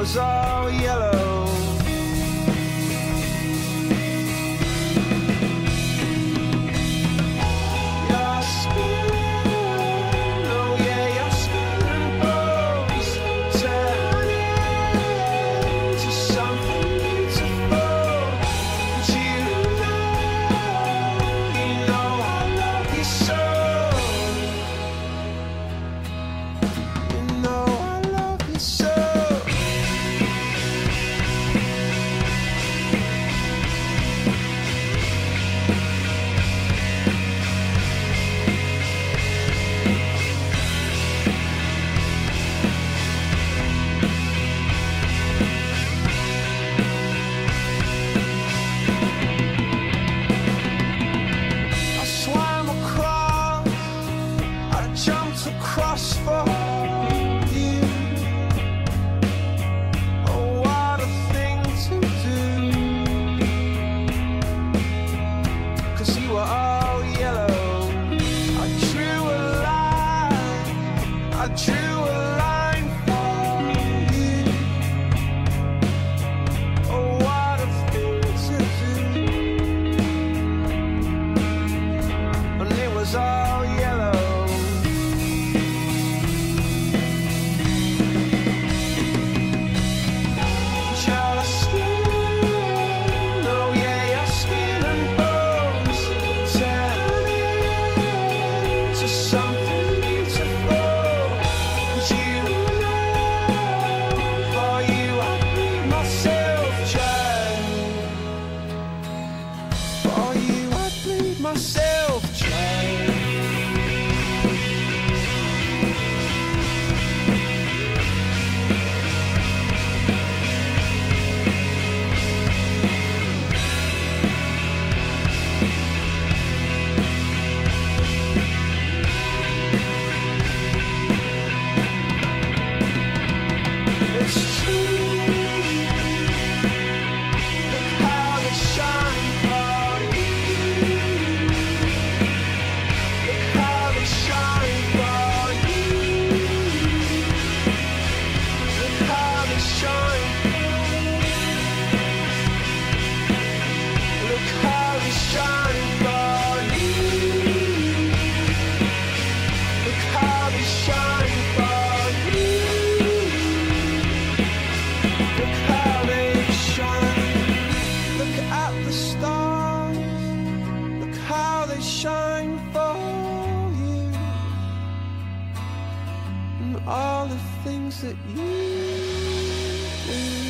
was all yellow. you. all the things that you do.